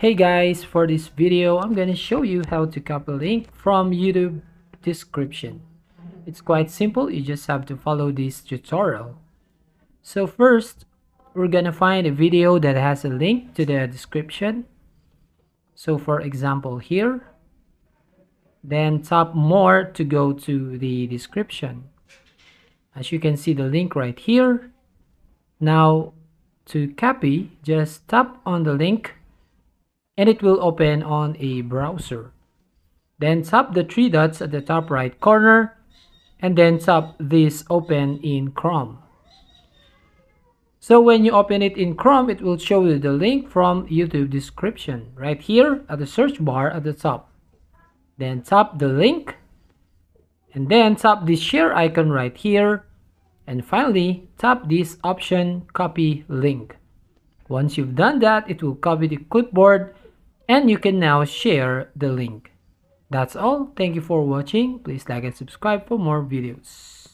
Hey guys, for this video, I'm gonna show you how to copy a link from YouTube description. It's quite simple, you just have to follow this tutorial. So first, we're gonna find a video that has a link to the description. So for example here, then tap more to go to the description. As you can see the link right here. Now to copy, just tap on the link and it will open on a browser. Then tap the three dots at the top right corner and then tap this open in Chrome. So when you open it in Chrome, it will show you the link from YouTube description right here at the search bar at the top. Then tap the link and then tap the share icon right here and finally tap this option copy link. Once you've done that, it will copy the clipboard and you can now share the link. That's all. Thank you for watching. Please like and subscribe for more videos.